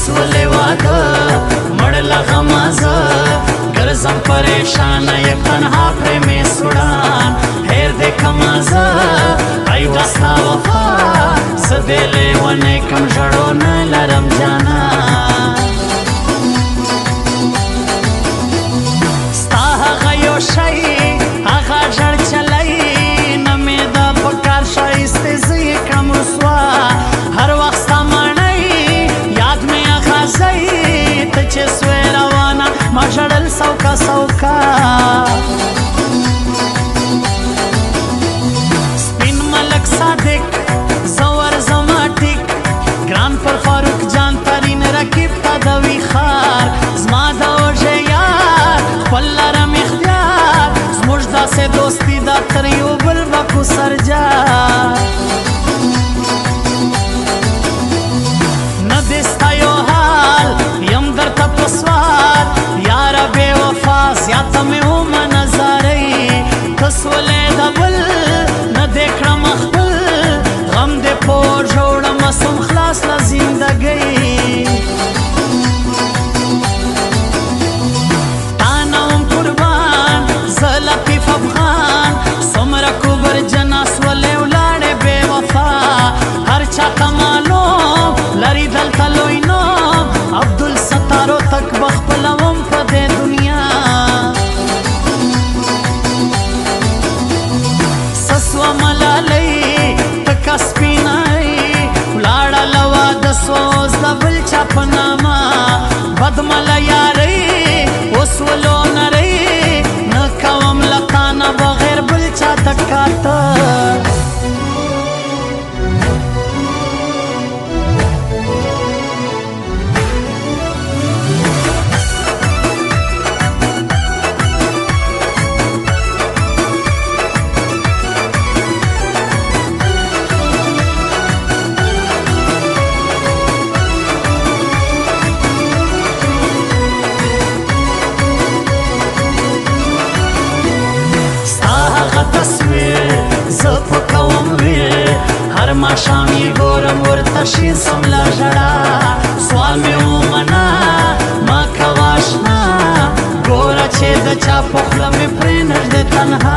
سولې واده مړ لغه مازه ګرځم پریشان یم تنها پر می سړان هر دې کمازه ای واستا وفا سدې له ونه کم جوړو نه لرم جانا ما شړل سوکا سوکا سپین ملک صادق زور زما ټیک ګران پر فاروق جان ترین رکیب تا دوی خار زما دا اوجه یار خپل لرم اختیار زموږ داسې دوستی دا تر یو بل بکو سرجار نه دې ستایو अपना هر ما شامی ګورم ورته شي سم لا ژړا سوال مې ومنا ما کواشنا ګور چې د چا په خپل مې پرې نه د تنها